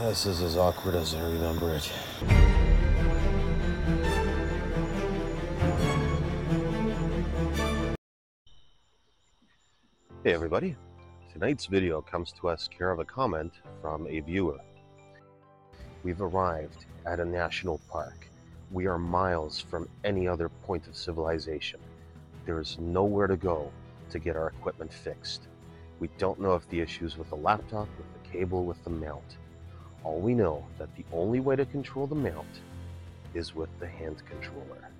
This is as awkward as I remember it. Hey everybody, tonight's video comes to us care of a comment from a viewer. We've arrived at a national park. We are miles from any other point of civilization. There is nowhere to go to get our equipment fixed. We don't know if the issue's with the laptop, with the cable, with the mount. All we know that the only way to control the mount is with the hand controller.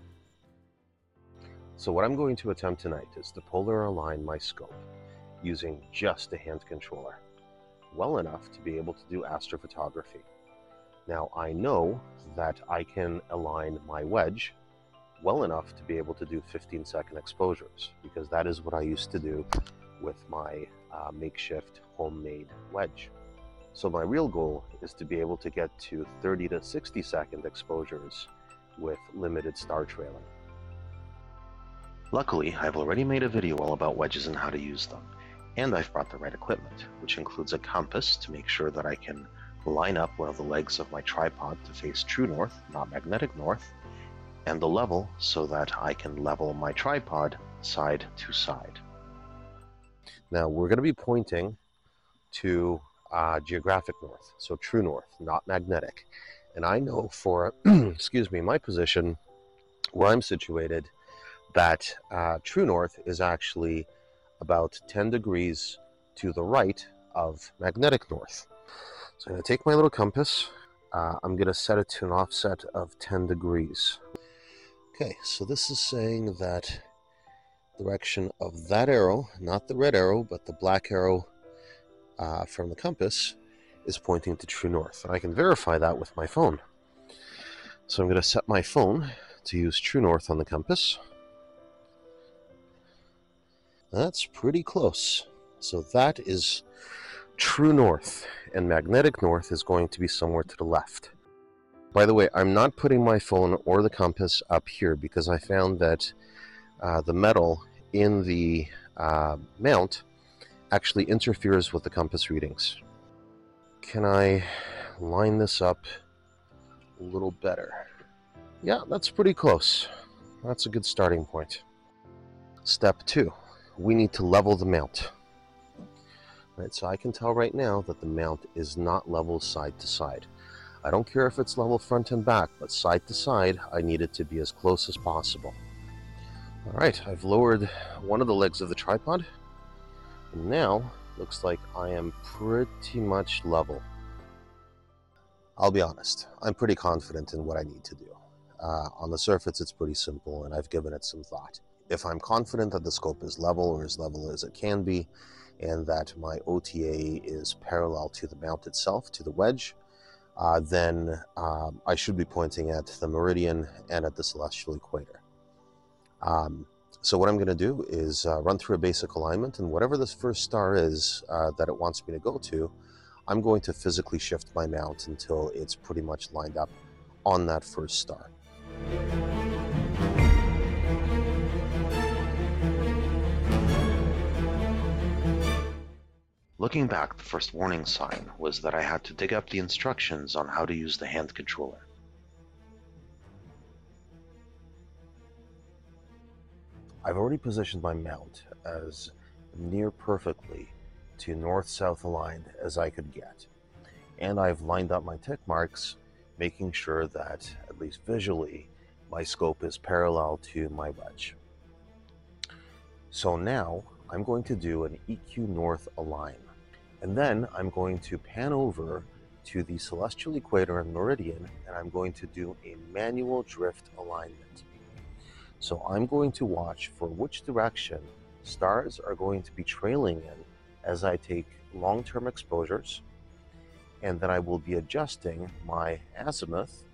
So what I'm going to attempt tonight is to polar align my scope using just a hand controller, well enough to be able to do astrophotography. Now I know that I can align my wedge well enough to be able to do 15 second exposures because that is what I used to do with my uh, makeshift homemade wedge. So my real goal is to be able to get to 30 to 60 second exposures with limited star trailing. Luckily, I've already made a video all about wedges and how to use them, and I've brought the right equipment, which includes a compass to make sure that I can line up one of the legs of my tripod to face true north, not magnetic north, and the level so that I can level my tripod side to side. Now we're going to be pointing to uh, geographic north, so true north, not magnetic. And I know for, excuse me, my position where I'm situated, that uh, true north is actually about 10 degrees to the right of magnetic north. So I'm going to take my little compass. Uh, I'm going to set it to an offset of 10 degrees. Okay, so this is saying that direction of that arrow, not the red arrow, but the black arrow uh, from the compass is pointing to true north. And I can verify that with my phone. So I'm going to set my phone to use true north on the compass. That's pretty close. So that is true north, and magnetic north is going to be somewhere to the left. By the way, I'm not putting my phone or the compass up here because I found that uh, the metal in the uh, mount actually interferes with the compass readings. Can I line this up a little better? Yeah, that's pretty close. That's a good starting point. Step two, we need to level the mount. Right, so I can tell right now that the mount is not level side to side. I don't care if it's level front and back, but side to side, I need it to be as close as possible. All right, I've lowered one of the legs of the tripod. Now, looks like I am pretty much level. I'll be honest, I'm pretty confident in what I need to do. Uh, on the surface, it's pretty simple, and I've given it some thought. If I'm confident that the scope is level or as level as it can be, and that my OTA is parallel to the mount itself, to the wedge, uh, then um, I should be pointing at the meridian and at the celestial equator. Um, so what I'm going to do is uh, run through a basic alignment, and whatever this first star is uh, that it wants me to go to, I'm going to physically shift my mount until it's pretty much lined up on that first star. Looking back, the first warning sign was that I had to dig up the instructions on how to use the hand controller. I've already positioned my mount as near perfectly to north-south aligned as I could get. And I've lined up my tick marks, making sure that, at least visually, my scope is parallel to my wedge. So now I'm going to do an EQ north align. And then I'm going to pan over to the celestial equator and meridian, and I'm going to do a manual drift alignment. So I'm going to watch for which direction stars are going to be trailing in as I take long-term exposures, and then I will be adjusting my azimuth,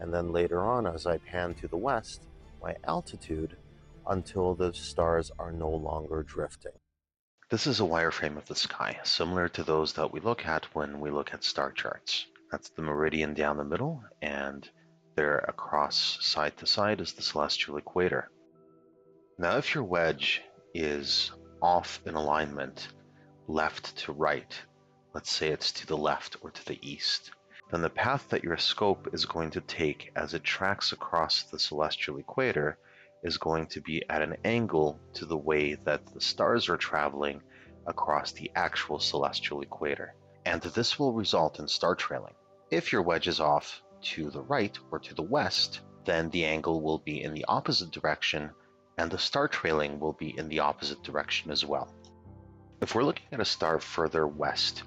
and then later on as I pan to the west, my altitude until the stars are no longer drifting. This is a wireframe of the sky, similar to those that we look at when we look at star charts. That's the meridian down the middle, and there across side to side is the celestial equator. Now if your wedge is off in alignment, left to right, let's say it's to the left or to the east, then the path that your scope is going to take as it tracks across the celestial equator is going to be at an angle to the way that the stars are traveling across the actual celestial equator. And this will result in star trailing. If your wedge is off to the right or to the west, then the angle will be in the opposite direction and the star trailing will be in the opposite direction as well. If we're looking at a star further west,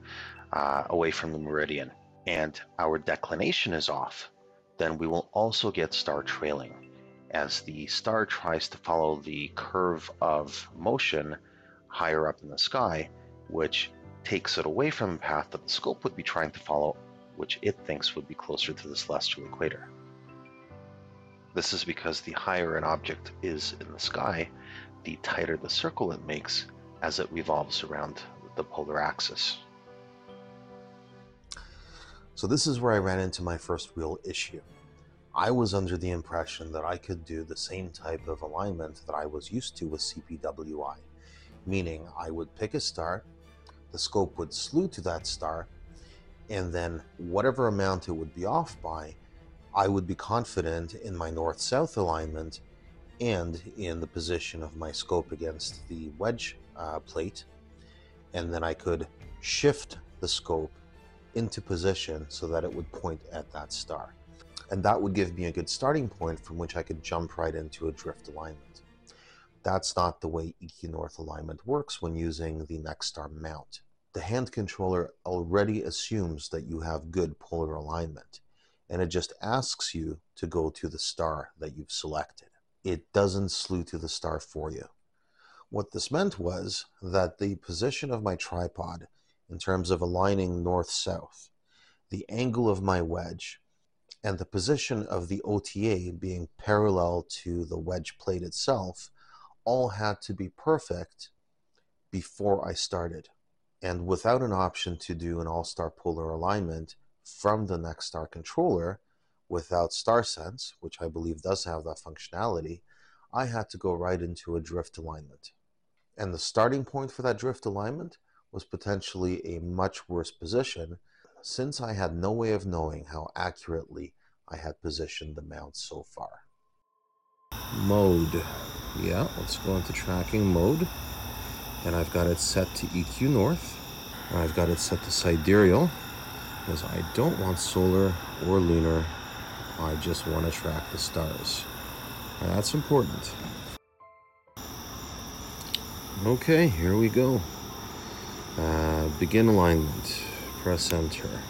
uh, away from the meridian, and our declination is off, then we will also get star trailing as the star tries to follow the curve of motion higher up in the sky, which takes it away from the path that the scope would be trying to follow, which it thinks would be closer to the celestial equator. This is because the higher an object is in the sky, the tighter the circle it makes as it revolves around the polar axis. So this is where I ran into my first real issue. I was under the impression that I could do the same type of alignment that I was used to with CPWI, meaning I would pick a star, the scope would slew to that star, and then whatever amount it would be off by, I would be confident in my north-south alignment and in the position of my scope against the wedge uh, plate, and then I could shift the scope into position so that it would point at that star and that would give me a good starting point from which I could jump right into a drift alignment. That's not the way EQ North alignment works when using the Nexstar mount. The hand controller already assumes that you have good polar alignment, and it just asks you to go to the star that you've selected. It doesn't slew to the star for you. What this meant was that the position of my tripod, in terms of aligning north-south, the angle of my wedge, and the position of the OTA being parallel to the wedge plate itself all had to be perfect before I started. And without an option to do an all-star polar alignment from the Nexstar controller without StarSense, which I believe does have that functionality, I had to go right into a drift alignment. And the starting point for that drift alignment was potentially a much worse position since I had no way of knowing how accurately I had positioned the mount so far. Mode. Yeah, let's go into tracking mode. And I've got it set to EQ North. And I've got it set to sidereal because I don't want solar or lunar. I just want to track the stars. And that's important. Okay, here we go. Uh, begin alignment press enter.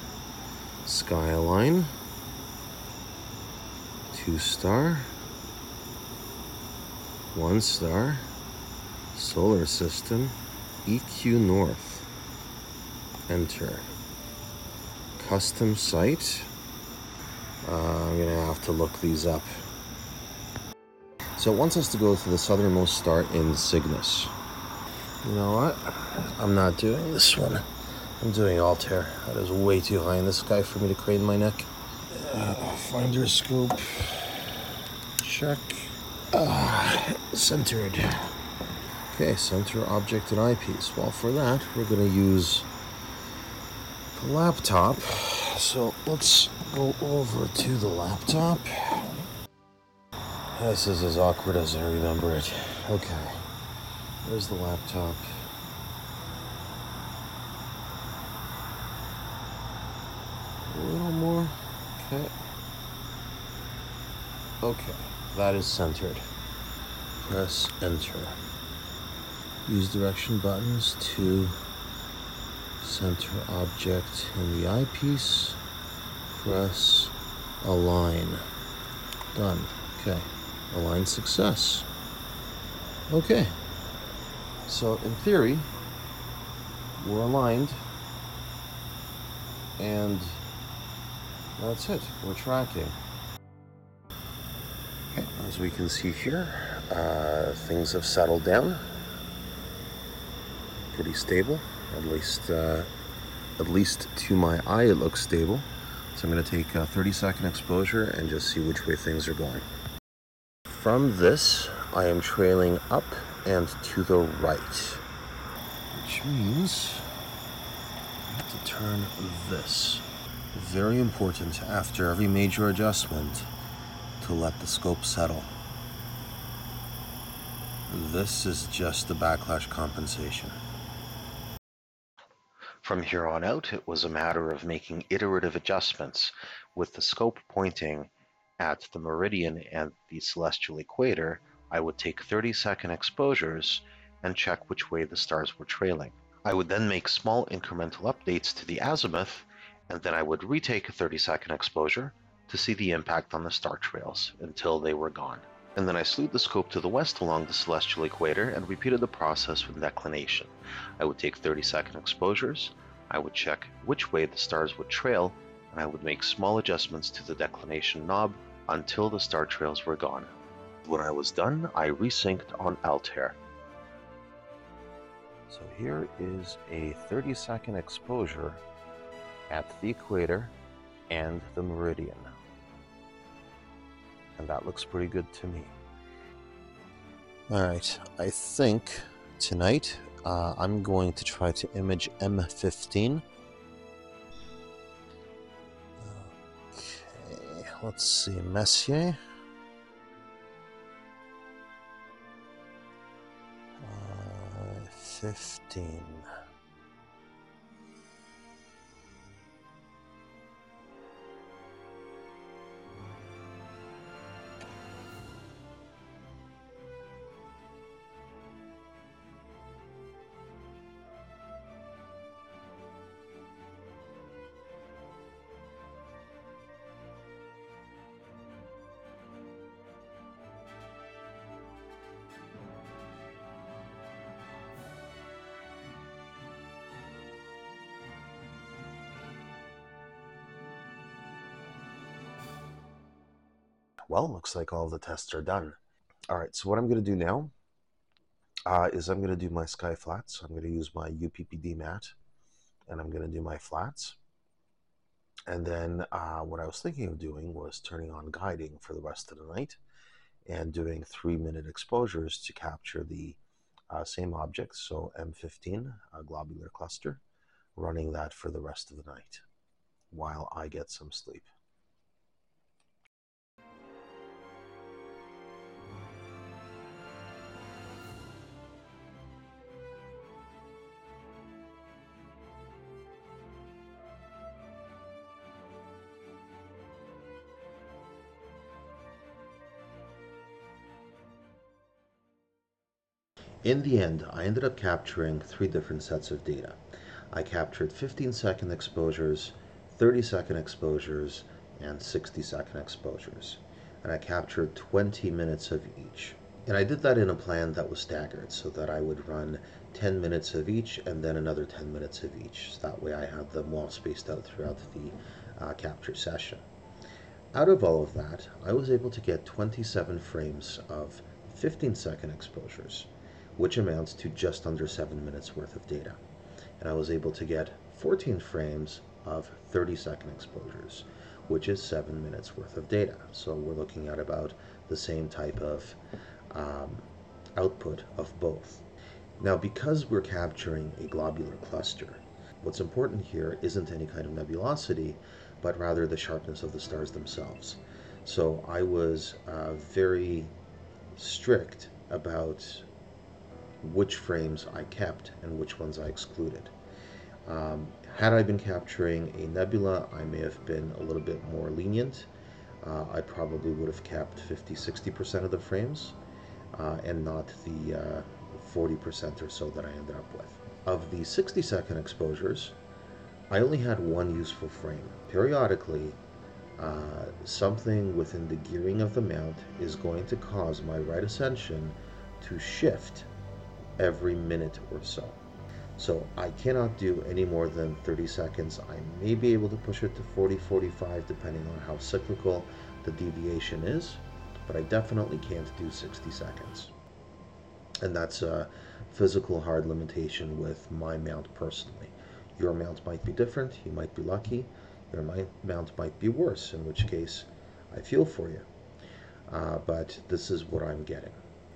Sky align, two star, one star, solar system, EQ North, enter. Custom site, uh, I'm gonna have to look these up. So it wants us to go to the southernmost star in Cygnus. You know what? I'm not doing this one. I'm doing Altair. That is way too high in the sky for me to crane my neck. Uh, finder scope. Check. Uh, centered. Okay, center object and eyepiece. Well, for that, we're going to use the laptop. So let's go over to the laptop. This is as awkward as I remember it. Okay, there's the laptop. A little more. Okay. Okay, that is centered. Press enter. Use direction buttons to center object in the eyepiece. Press align. Done. Okay. Align success. Okay. So in theory, we're aligned and that's it. We're tracking. Okay, as we can see here, uh, things have settled down. Pretty stable, at least, uh, at least to my eye, it looks stable. So I'm going to take a 30 second exposure and just see which way things are going. From this, I am trailing up and to the right, which means I have to turn this. Very important after every major adjustment to let the scope settle. This is just the backlash compensation. From here on out, it was a matter of making iterative adjustments with the scope pointing at the meridian and the celestial equator. I would take 30 second exposures and check which way the stars were trailing. I would then make small incremental updates to the azimuth, and then I would retake a 30 second exposure to see the impact on the star trails until they were gone and then I slewed the scope to the west along the celestial equator and repeated the process with declination. I would take 30 second exposures, I would check which way the stars would trail, and I would make small adjustments to the declination knob until the star trails were gone. When I was done, I resynced on Altair. So here is a 30 second exposure at the equator and the meridian and that looks pretty good to me. Alright, I think tonight uh, I'm going to try to image M15. Okay, let's see, Messier. Uh, 15. Well, looks like all the tests are done. All right, so what I'm going to do now uh, is I'm going to do my sky flats. I'm going to use my UPPD mat, and I'm going to do my flats. And then uh, what I was thinking of doing was turning on guiding for the rest of the night and doing three minute exposures to capture the uh, same object, so M15, a globular cluster, running that for the rest of the night while I get some sleep. In the end, I ended up capturing three different sets of data. I captured 15 second exposures, 30 second exposures, and 60 second exposures. And I captured 20 minutes of each. And I did that in a plan that was staggered so that I would run 10 minutes of each and then another 10 minutes of each. So that way I had them all spaced out throughout the uh, capture session. Out of all of that, I was able to get 27 frames of 15 second exposures which amounts to just under 7 minutes worth of data. And I was able to get 14 frames of 30 second exposures, which is 7 minutes worth of data. So we're looking at about the same type of um, output of both. Now, because we're capturing a globular cluster, what's important here isn't any kind of nebulosity, but rather the sharpness of the stars themselves. So I was uh, very strict about which frames I kept and which ones I excluded. Um, had I been capturing a nebula, I may have been a little bit more lenient. Uh, I probably would have kept 50 60% of the frames uh, and not the 40% uh, or so that I ended up with. Of the 60 second exposures, I only had one useful frame. Periodically, uh, something within the gearing of the mount is going to cause my right ascension to shift every minute or so. So I cannot do any more than 30 seconds. I may be able to push it to 40, 45, depending on how cyclical the deviation is, but I definitely can't do 60 seconds. And that's a physical hard limitation with my mount personally. Your mount might be different, you might be lucky, your mount might be worse, in which case I feel for you. Uh, but this is what I'm getting.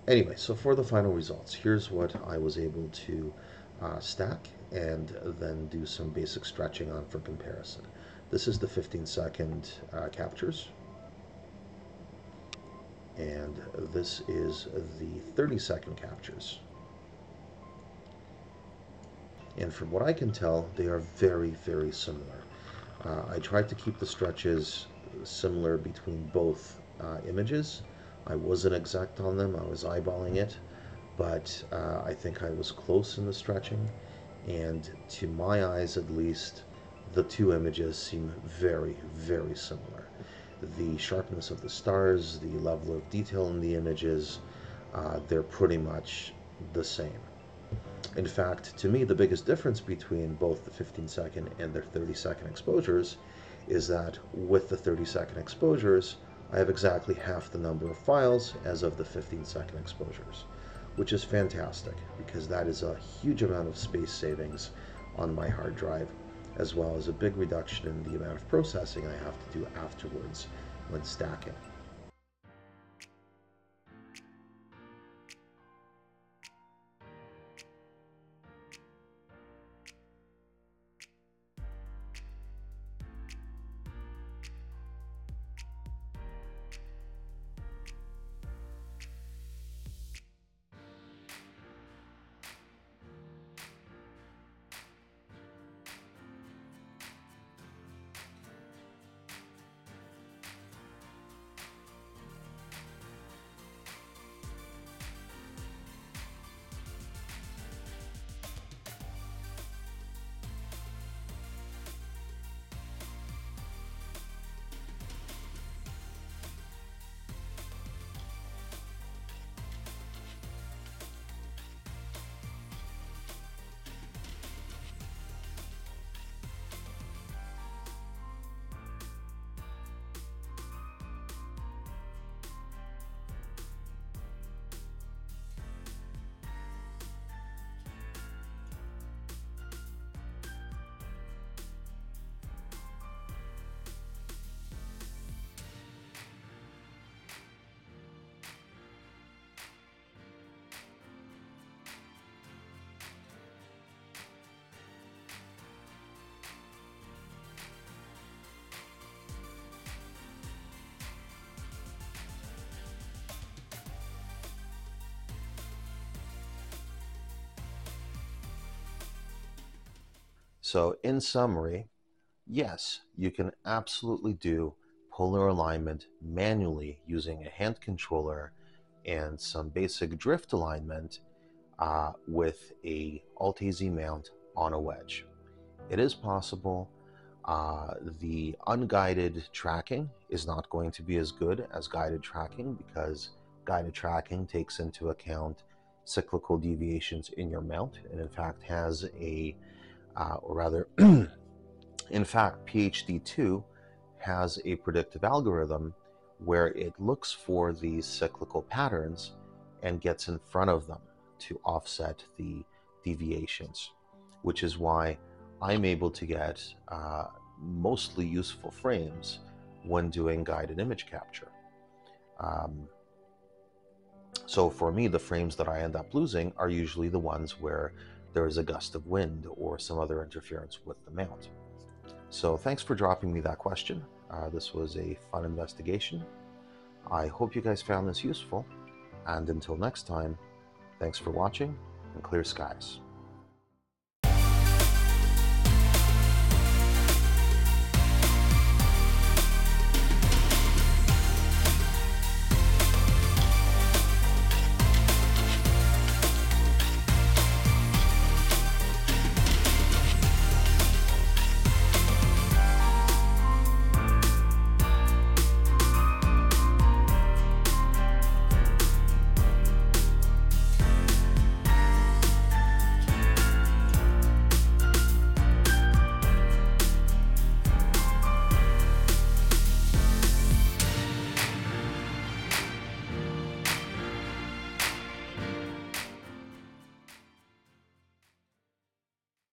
Anyway, so for the final results, here's what I was able to uh, stack and then do some basic stretching on for comparison. This is the 15 second uh, captures. And this is the 30 second captures. And from what I can tell, they are very, very similar. Uh, I tried to keep the stretches similar between both uh, images. I wasn't exact on them, I was eyeballing it, but uh, I think I was close in the stretching. And to my eyes, at least, the two images seem very, very similar. The sharpness of the stars, the level of detail in the images, uh, they're pretty much the same. In fact, to me, the biggest difference between both the 15 second and their 30 second exposures is that with the 30 second exposures, I have exactly half the number of files as of the 15 second exposures, which is fantastic because that is a huge amount of space savings on my hard drive, as well as a big reduction in the amount of processing I have to do afterwards when stacking. So, in summary, yes, you can absolutely do polar alignment manually using a hand controller and some basic drift alignment uh, with a Alt-AZ mount on a wedge. It is possible. Uh, the unguided tracking is not going to be as good as guided tracking because guided tracking takes into account cyclical deviations in your mount and in fact has a uh, or rather, in fact, PhD2 has a predictive algorithm where it looks for these cyclical patterns and gets in front of them to offset the deviations, which is why I'm able to get uh, mostly useful frames when doing guided image capture. Um, so for me, the frames that I end up losing are usually the ones where there is a gust of wind or some other interference with the mount. So thanks for dropping me that question. Uh, this was a fun investigation. I hope you guys found this useful. And until next time, thanks for watching and clear skies.